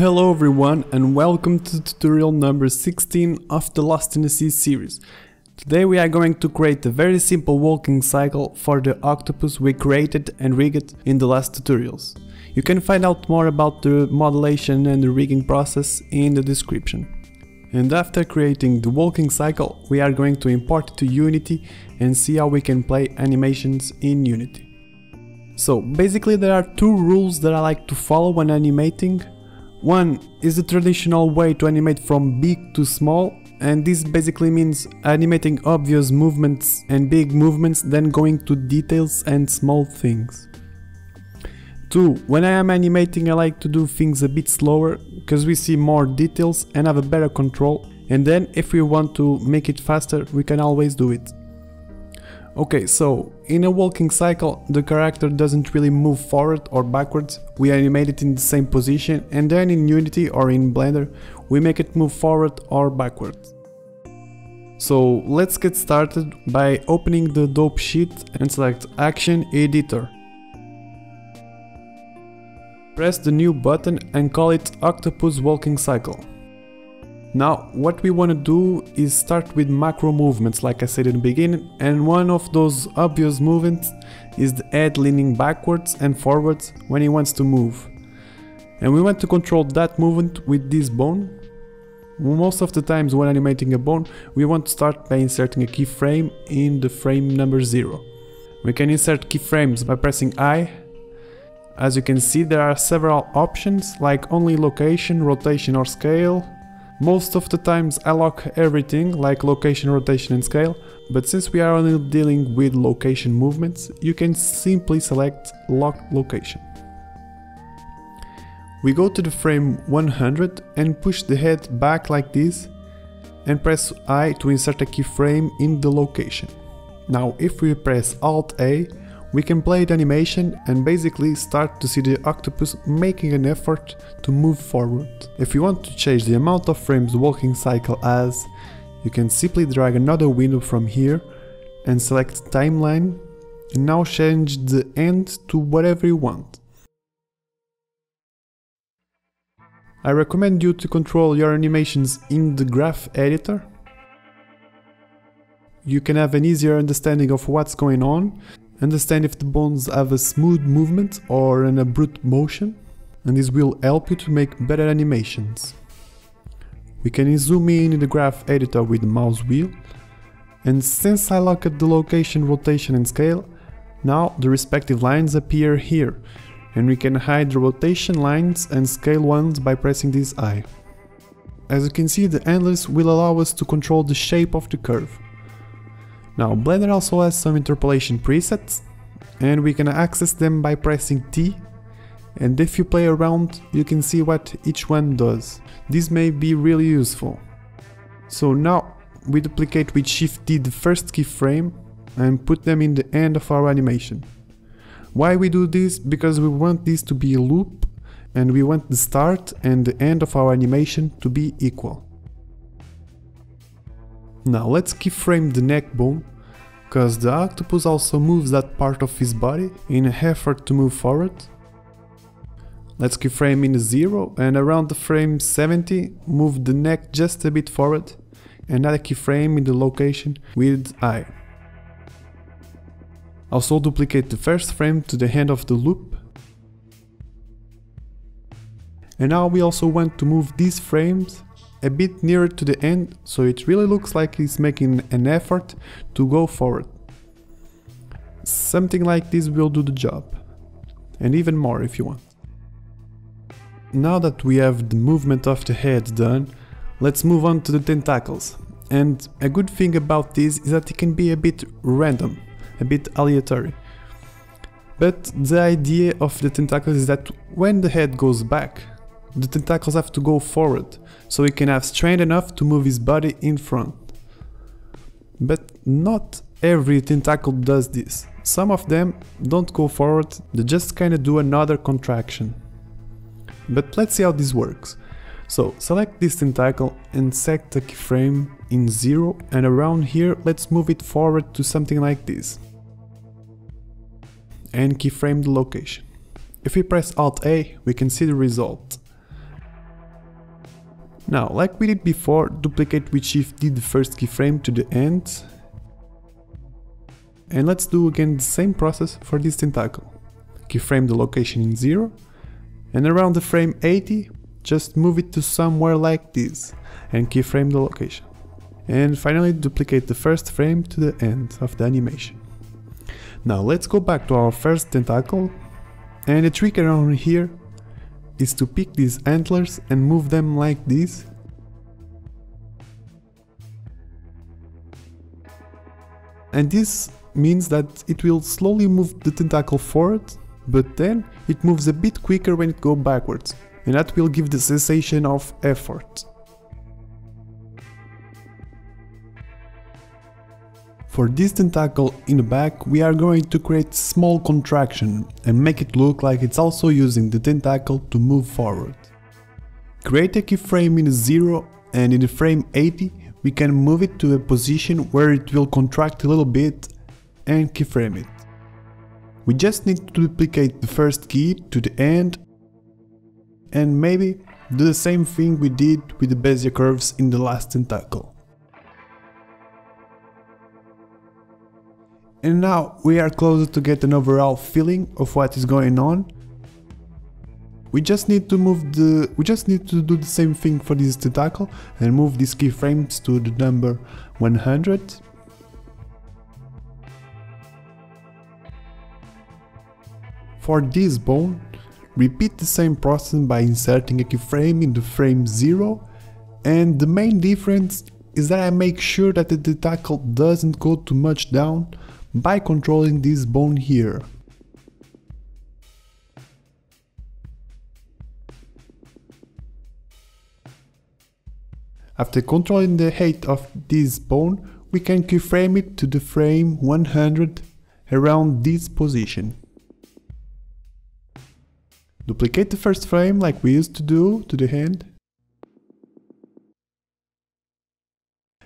Hello everyone and welcome to tutorial number 16 of the Lost in the Sea series. Today we are going to create a very simple walking cycle for the octopus we created and rigged in the last tutorials. You can find out more about the modulation and the rigging process in the description. And after creating the walking cycle, we are going to import it to Unity and see how we can play animations in Unity. So basically there are two rules that I like to follow when animating one is the traditional way to animate from big to small and this basically means animating obvious movements and big movements then going to details and small things. 2. When I am animating I like to do things a bit slower because we see more details and have a better control and then if we want to make it faster we can always do it. Okay, so in a walking cycle, the character doesn't really move forward or backwards, we animate it in the same position and then in Unity or in Blender, we make it move forward or backwards. So let's get started by opening the dope sheet and select Action Editor. Press the new button and call it Octopus Walking Cycle. Now, what we want to do is start with macro movements, like I said in the beginning, and one of those obvious movements is the head leaning backwards and forwards when he wants to move. And we want to control that movement with this bone. Most of the times when animating a bone, we want to start by inserting a keyframe in the frame number 0. We can insert keyframes by pressing I. As you can see, there are several options like only location, rotation or scale, most of the times I lock everything like location, rotation and scale, but since we are only dealing with location movements, you can simply select lock location. We go to the frame 100 and push the head back like this and press I to insert a keyframe in the location. Now if we press Alt A, we can play the animation and basically start to see the octopus making an effort to move forward. If you want to change the amount of frames walking cycle has, you can simply drag another window from here and select timeline and now change the end to whatever you want. I recommend you to control your animations in the graph editor. You can have an easier understanding of what's going on Understand if the bones have a smooth movement or an abrupt motion, and this will help you to make better animations. We can zoom in in the graph editor with the mouse wheel, and since eye locked the location, rotation and scale, now the respective lines appear here, and we can hide the rotation lines and scale ones by pressing this I. As you can see, the handles will allow us to control the shape of the curve. Now Blender also has some interpolation presets and we can access them by pressing T and if you play around you can see what each one does. This may be really useful. So now we duplicate with Shift D the first keyframe and put them in the end of our animation. Why we do this? Because we want this to be a loop and we want the start and the end of our animation to be equal. Now let's keyframe the neck bone, cause the octopus also moves that part of his body in an effort to move forward. Let's keyframe in 0 and around the frame 70 move the neck just a bit forward and add a keyframe in the location with I. Also duplicate the first frame to the end of the loop. And now we also want to move these frames a bit nearer to the end, so it really looks like he's making an effort to go forward. Something like this will do the job, and even more if you want. Now that we have the movement of the head done, let's move on to the tentacles. And a good thing about this is that it can be a bit random, a bit aleatory. But the idea of the tentacles is that when the head goes back, the tentacles have to go forward, so he can have strength enough to move his body in front. But not every tentacle does this. Some of them don't go forward, they just kinda do another contraction. But let's see how this works. So select this tentacle and set the keyframe in 0 and around here let's move it forward to something like this. And keyframe the location. If we press Alt A we can see the result. Now, like we did before, duplicate with Shift D the first keyframe to the end. And let's do again the same process for this tentacle. Keyframe the location in 0, and around the frame 80, just move it to somewhere like this, and keyframe the location. And finally duplicate the first frame to the end of the animation. Now let's go back to our first tentacle, and the trick around here is to pick these handles and move them like this. And this means that it will slowly move the tentacle forward, but then it moves a bit quicker when it goes backwards, and that will give the sensation of effort. For this tentacle in the back, we are going to create small contraction and make it look like it's also using the tentacle to move forward. Create a keyframe in 0 and in the frame 80 we can move it to a position where it will contract a little bit and keyframe it. We just need to duplicate the first key to the end and maybe do the same thing we did with the Bezier curves in the last tentacle. And now we are closer to get an overall feeling of what is going on. We just need to move the we just need to do the same thing for this tentacle and move these keyframes to the number 100. For this bone, repeat the same process by inserting a keyframe in the frame 0 and the main difference is that I make sure that the tentacle doesn't go too much down by controlling this bone here. After controlling the height of this bone, we can keyframe it to the frame 100 around this position. Duplicate the first frame like we used to do to the hand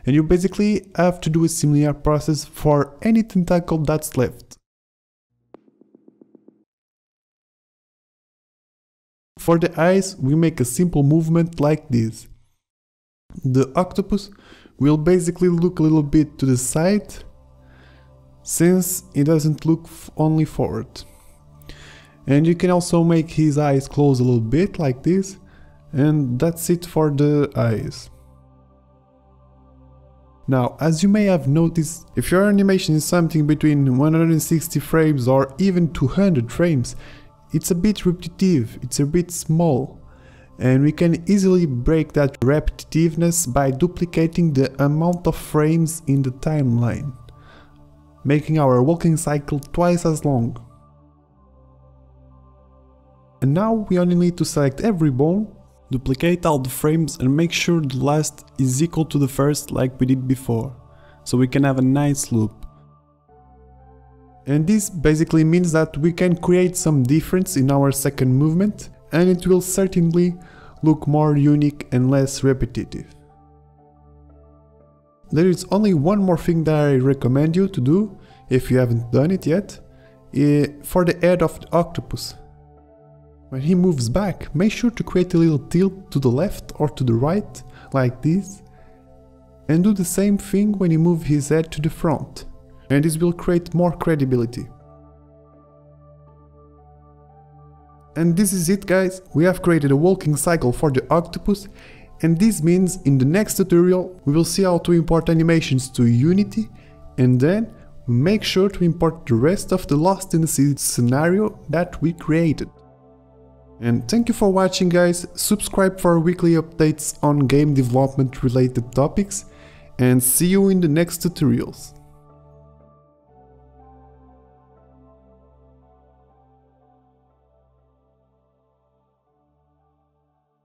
and you basically have to do a similar process for any tentacle that's left. For the eyes, we make a simple movement like this. The octopus will basically look a little bit to the side, since it doesn't look only forward. And you can also make his eyes close a little bit like this, and that's it for the eyes. Now, as you may have noticed, if your animation is something between 160 frames or even 200 frames, it's a bit repetitive, it's a bit small. And we can easily break that repetitiveness by duplicating the amount of frames in the timeline, making our walking cycle twice as long. And now we only need to select every bone Duplicate all the frames and make sure the last is equal to the first like we did before, so we can have a nice loop. And this basically means that we can create some difference in our second movement and it will certainly look more unique and less repetitive. There is only one more thing that I recommend you to do, if you haven't done it yet, eh, for the head of the octopus. When he moves back, make sure to create a little tilt to the left or to the right, like this, and do the same thing when you move his head to the front, and this will create more credibility. And this is it guys, we have created a walking cycle for the octopus and this means in the next tutorial we will see how to import animations to Unity and then make sure to import the rest of the Lost in the Sea scenario that we created. And thank you for watching guys, subscribe for weekly updates on game development related topics and see you in the next tutorials.